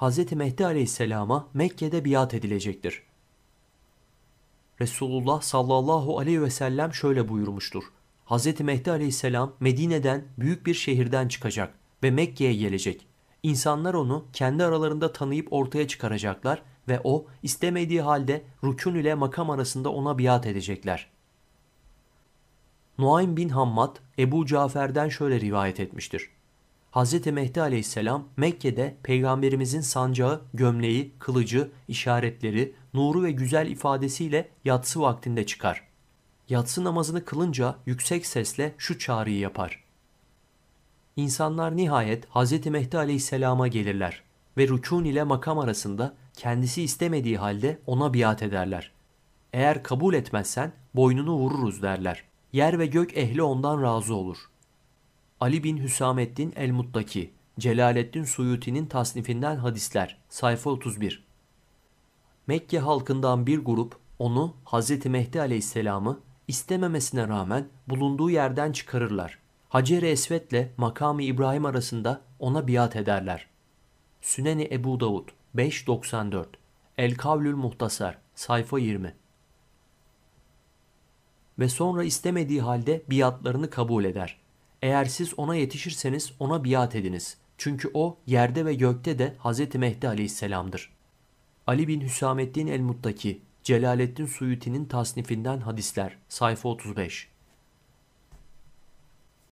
Hz. Mehdi aleyhisselama Mekke'de biat edilecektir. Resulullah sallallahu aleyhi ve sellem şöyle buyurmuştur. Hz. Mehdi aleyhisselam Medine'den büyük bir şehirden çıkacak ve Mekke'ye gelecek. İnsanlar onu kendi aralarında tanıyıp ortaya çıkaracaklar ve o istemediği halde rükün ile makam arasında ona biat edecekler. Nuaym bin Hammad Ebu Cafer'den şöyle rivayet etmiştir. Hz. Mehdi aleyhisselam Mekke'de peygamberimizin sancağı, gömleği, kılıcı, işaretleri, nuru ve güzel ifadesiyle yatsı vaktinde çıkar. Yatsı namazını kılınca yüksek sesle şu çağrıyı yapar. İnsanlar nihayet Hz. Mehdi aleyhisselama gelirler ve rükûn ile makam arasında kendisi istemediği halde ona biat ederler. Eğer kabul etmezsen boynunu vururuz derler. Yer ve gök ehli ondan razı olur. Ali bin Hüsamettin el-Muttaki, Celaleddin Suyuti'nin tasnifinden hadisler, sayfa 31. Mekke halkından bir grup onu Hz. Mehdi aleyhisselamı istememesine rağmen bulunduğu yerden çıkarırlar. Hacer-i Esved'le makamı İbrahim arasında ona biat ederler. Süneni Ebu Davud 594 El Kavlül Muhtasar sayfa 20 Ve sonra istemediği halde biatlarını kabul eder. Eğer siz ona yetişirseniz ona biat ediniz. Çünkü o yerde ve gökte de Hz. Mehdi aleyhisselamdır. Ali bin Hüsamettin el-Muttaki, Celaleddin Suyuti'nin tasnifinden hadisler, sayfa 35